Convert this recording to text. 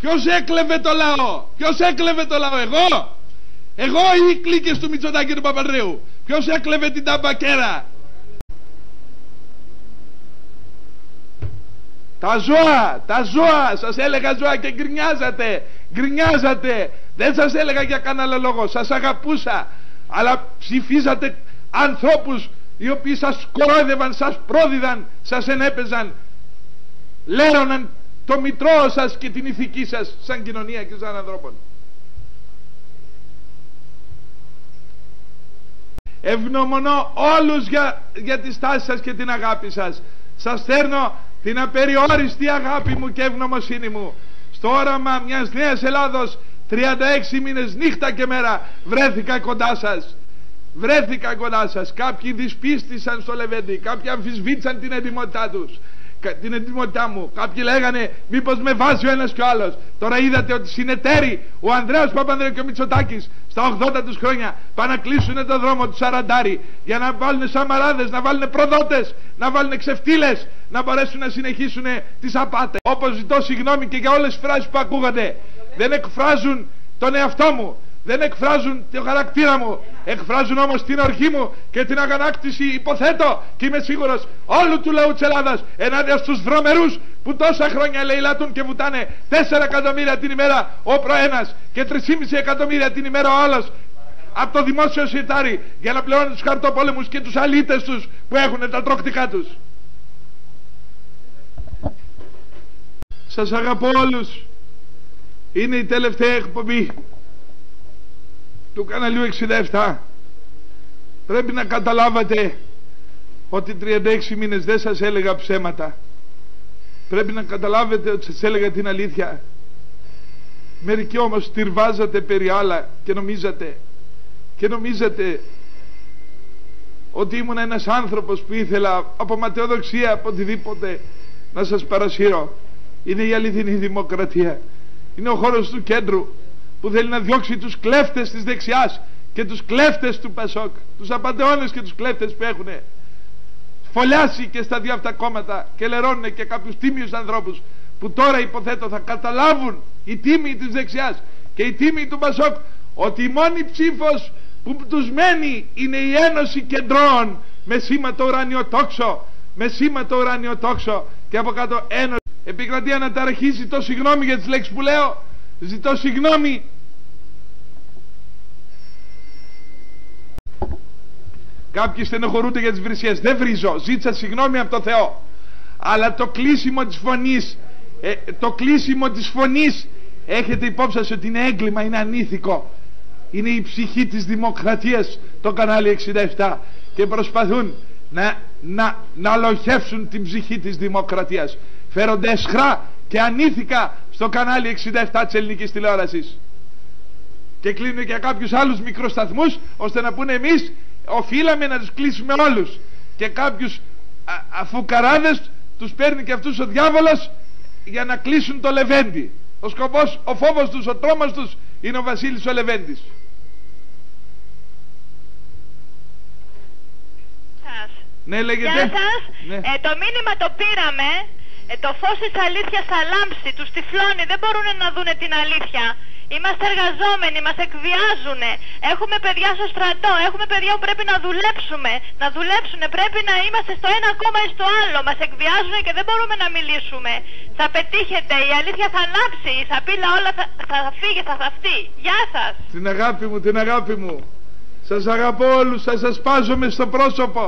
Ποιος έκλεβε το λαό; Ποιος έκλεβε το λαό; Εγώ; Εγώ ή οι κλίκες του Μητσοτάκη του Παπανδρέου. Ποιος έκλεβε την ταμπακέρα; Τα ζώα, τα ζώα, σας έλεγα ζώα και γκρινιάζατε, γκρινιάζατε. Δεν σας έλεγα για κανένα λόγο, σας αγαπούσα. Αλλά ψηφίζατε ανθρώπους οι οποίοι σας κορόιδευαν, σας πρόδιδαν, σας ενέπαιζαν. Λέρωναν το μητρό σας και την ηθική σας σαν κοινωνία και σαν ανθρώπων. Ευγνωμονώ όλους για, για τη στάση σας και την αγάπη σας. Σας στέρνω την απεριόριστη αγάπη μου και ευγνωμοσύνη μου. Στο όραμα μιας νέας Ελλάδος 36 μήνες νύχτα και μέρα βρέθηκα κοντά σας. Βρέθηκα κοντά σας. Κάποιοι δυσπίστησαν στο Λεβέντι, κάποιοι αμφισβήτησαν την ετοιμότητά τους την εντυμότητά μου. Κάποιοι λέγανε μήπως με βάζει ο ένας και ο άλλος. Τώρα είδατε ότι συνεταίροι ο Ανδρέας Παπανδρέου και ο Μητσοτάκης στα 80 τους χρόνια πάνε να κλείσουν το δρόμο τους Σαραντάρι για να βάλουν σαμαράδες, να βάλουν προδότες, να βάλουν ξεφτύλες, να μπορέσουν να συνεχίσουν τις απάτες. Όπως ζητώ συγγνώμη και για όλες τις φράσεις που ακούγατε. Δεν εκφράζουν τον εαυτό μου δεν εκφράζουν το χαρακτήρα μου. Εκφράζουν όμως την ορχή μου και την αγανάκτηση υποθέτω και είμαι σίγουρος όλου του λαού της Ελλάδας ενάντια στους δρομερούς που τόσα χρόνια λαιλάτουν και βουτάνε 4 εκατομμύρια την ημέρα ο προένας και 3,5 εκατομμύρια την ημέρα ο άλλος από το δημόσιο σιρτάρι για να πληρώνουν τους χαρτοπόλεμους και τους αλήτες τους που έχουν τα τροκτικά τους. Σας αγαπώ όλους. Είναι η τελευταία εκπομπή του καναλιού 67 πρέπει να καταλάβατε ότι 36 μήνες δεν σας έλεγα ψέματα. Πρέπει να καταλάβετε ότι σας έλεγα την αλήθεια. Μερικοί όμως τυρβάζατε περί άλλα και νομίζατε. Και νομίζατε ότι ήμουν ένας άνθρωπος που ήθελα από ματαιοδοξία από οτιδήποτε να σας παρασύρω. Είναι η αληθινή δημοκρατία. Είναι ο χώρος του κέντρου που θέλει να διώξει τους κλέφτες της δεξιάς και τους κλέφτες του Πασόκ τους απαντεώνες και τους κλέφτες που έχουν φωλιάσει και στα δύο αυτά κόμματα και λερώνουν και κάποιους τίμιους ανθρώπους που τώρα υποθέτω θα καταλάβουν η τίμη της δεξιάς και η τίμη του Πασόκ ότι η μόνη ψήφος που τους μένει είναι η Ένωση Κεντρών με σήμα το ουράνιο τόξο με σήμα το ουράνιο τόξο. Και από κάτω Ένωση επικρατεί αναταραχήσει το συγγνώμη για τις λέξεις που λέω ζητώ συγγνώμη Κάποιοι στενοχωρούνται για τις βρυσιές. Δεν βρίζω. Ζήτησα συγγνώμη από το Θεό. Αλλά το κλείσιμο της φωνής, ε, το κλείσιμο της φωνής έχετε υπόψη σας ότι είναι έγκλημα, είναι ανήθικο. Είναι η ψυχή της δημοκρατίας το κανάλι 67 και προσπαθούν να, να, να λοχεύσουν την ψυχή της δημοκρατίας. Φέρονται εσχρά και ανήθικα στο κανάλι 67 της ελληνικής τηλεόρασης. Και κλείνουν και κάποιους άλλους μικροσταθμούς ώστε να πούνε εμείς οφείλαμε να τους κλείσουμε όλους και κάποιους αφουκαράδες τους παίρνει και αυτούς ο διάβολος για να κλείσουν το Λεβέντι ο σκοπός, ο φόβος τους, ο τρόμος τους είναι ο Βασίλης ο Λεβέντης Ναι, λέγεται. Γεια σας. Ναι. Ε, το μήνυμα το πήραμε. Ε, το φως της αλήθειας θα λάμψει. Τους τυφλώνει. Δεν μπορούν να δούνε την αλήθεια. Είμαστε εργαζόμενοι, μας εκβιάζουν. Έχουμε παιδιά στο στρατό, έχουμε παιδιά που πρέπει να δουλέψουμε. Να δουλέψουν, πρέπει να είμαστε στο ένα κόμμα ή στο άλλο. Μας εκβιάζουν και δεν μπορούμε να μιλήσουμε. Θα πετύχετε, η αλήθεια θα ανάψει, η σαπίλα όλα θα, θα φύγει, θα θαυτεί. Γεια σας. Την αγάπη μου, την αγάπη μου. Σας αγαπώ όλους, σας σας στο πρόσωπο.